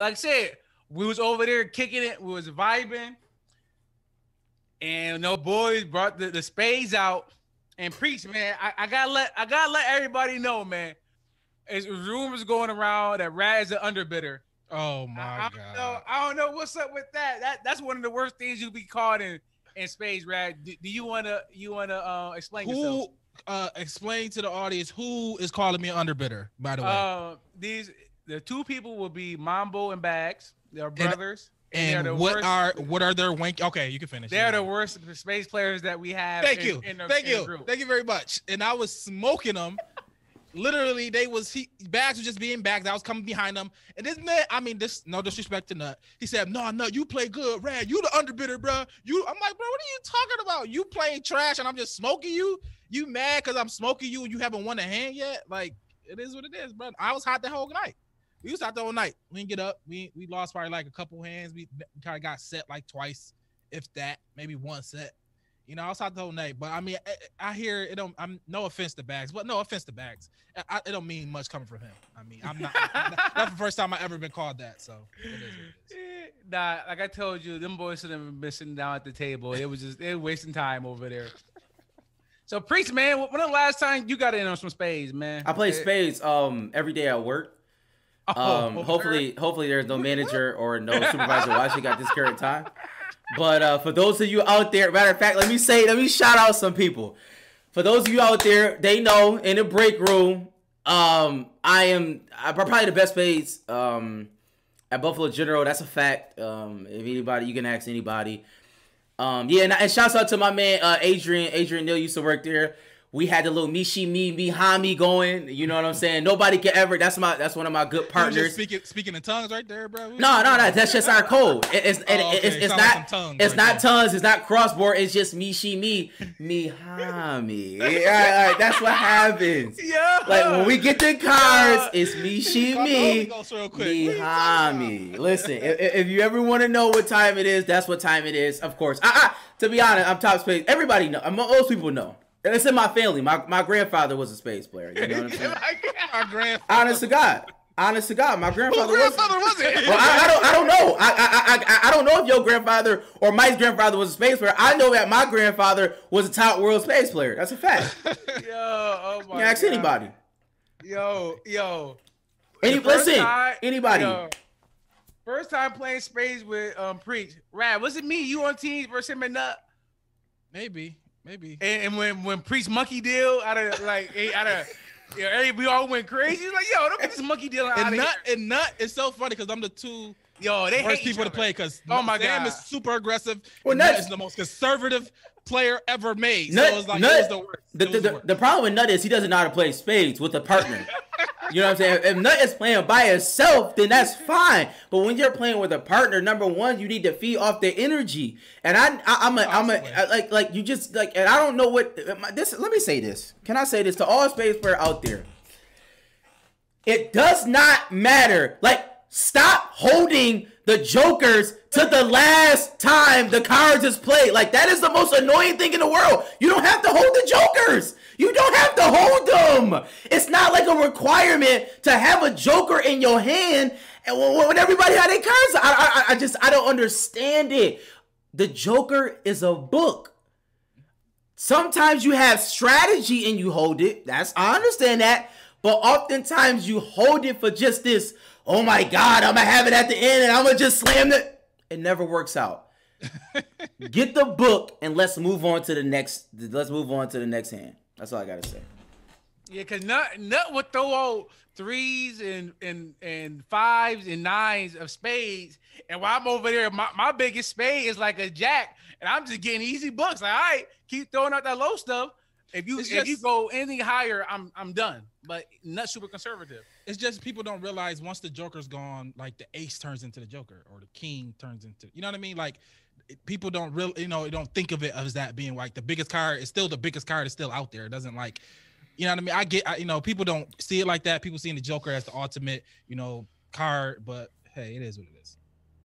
like I said, we was over there kicking it, we was vibing, and no boys brought the, the spades out and preach, man. I, I gotta let I gotta let everybody know, man. It's rumors going around that Rad is an underbidder. Oh my I, I god! don't know. I don't know what's up with that. That that's one of the worst things you be caught in in spades, Rad. Do, do you wanna you wanna uh, explain Who yourself? uh explain to the audience who is calling me an underbidder? By the way, Uh, these the two people will be Mambo and Bags. They're brothers. they're and the what worst- are what are their wank? Okay, you can finish. They're Yeah. the worst spades players that we have. Thank in- you, in the- thank you, thank you very much. And I was smoking them. Literally, they was he bags was just being bags. I was coming behind them, and this man, I mean, this no disrespect to Nut. He said, "No, no, you play good, Rad. You the underbidder, bro. You." I'm like, bro, what are you talking about? You playing trash, and I'm just smoking you. You mad because I'm smoking you, and you haven't won a hand yet? Like, it is what it is, bro. I was hot the whole night. We was out the whole night. We didn't get up. We we lost probably like a couple hands. We, we kind of got set like twice, if that, maybe one set. You know, I was out the whole night. But I mean, I, I hear it. Don't. I'm no offense to Bags, but no offense to Bags. I, I- it don't mean much coming from him. I mean, I'm not. that's the first time I ever been called that. So it is what it is. Nah, like I told you, them boys should have been sitting down at the table. It was just they were wasting time over there. So, Preach man, when the last time you got in on some spades, man? I play Eh, spades um every day at work. Oh, Um, word. hopefully, hopefully there's no manager or no supervisor watching at this current time. But uh, for those of you out there, matter of fact, let me say, let me shout out some people. For those of you out there, they know in the break room, um, I am I'm probably the best spades um at Buffalo General. That's a fact. Um, if anybody, you can ask anybody. Um, yeah, and, and shouts out to my man uh, Adrian. Adrian Neal used to work there. We had the little Mishi Me Mihami going. You know what I'm saying? Nobody can ever. That's my. That's one of my good partners. speaking speaking in tongues right there, bro. No, no, no. That's just our code. It- it's it- Oh, okay. it's, it's like not some tongues it's right not there. tongues. It's not crossboard. It's just Mishi Me Mihami. Yeah, all right, that's what happens. yeah. Like when we get the cards, it's Mishi Me. Ghost real quick. What are you talking Mihami. Listen, if, if you ever want to know what time it is, that's what time it is. Of course. I, I, to be honest, I'm top space. Everybody know. Most people know. And It's in my family. My my grandfather was a spades player. You know what I'm saying? my grandfather. Honest to God. Honest to God, my grandfather. Who was- grandfather was it? well, I, I don't, I don't know. I, I, I, I don't know if your grandfather or Mike's grandfather was a spades player. I know that my grandfather was a top world spades player. That's a fact. Yo, oh my can ask God. anybody. Yo, yo. Any, listen, time- anybody. yo, first time playing spades with um preach. Rad, was it me? You on teams versus him and Nut? Maybe, maybe. And, and when when Preach monkey deal out of like eh, out of yeah, hey, we all went crazy. Like, yo, don't get this monkey deal out of And here. nut and nut is so funny because I'm the two Yo, they worst hate each people to play because Oh my Sam God. is super aggressive. Well, and Nut Nut- is the most conservative player ever made. Nut- so it's like Nut- it was the worst. The, the, the the, the problem with Nut is he doesn't know how to play spades with a partner. you know what I'm saying? If Nut is playing by itself, then that's fine. But when you're playing with a partner, number one, you need to feed off their energy. And I, I I'm a, I'm a. I- like, like you just like, and I don't know what this. Let me say this. Can I say this to all spades players out there? It does not matter. Like, stop holding the jokers to the last time the cards is played. Like, that is the most annoying thing in the world. You don't have to hold the jokers. You don't have to hold them. It's not like a requirement to have a joker in your hand. And when, everybody had their cards, I, I, I just, I don't understand it. The joker is a book. Sometimes you have strategy and you hold it. That's I understand that. But oftentimes you hold it for just this, oh my god, I'm gonna have it at the end and I'm gonna just slam it. It never works out. Get the book and let's move on to the next let's move on to the next hand. That's all I gotta say. Yeah, cause Nut Nut would throw out threes and and and fives and nines of spades, and while I'm over there, my, my biggest spade is like a jack, and I'm just getting easy books. Like, all right, keep throwing out that low stuff. If you It's if you go anything higher, I'm I'm done. But Nut super conservative. it's just people don't realize once the joker's gone, like the ace turns into the joker or the king turns into, you know what I mean? Like it- people don't really, you know, don't think of it as that being like the biggest card is still the biggest card is still out there. It doesn't like, you know what I mean? I get, I, you know, people don't see it like that. People seeing the joker as the ultimate, you know, card, but hey, it is what it is.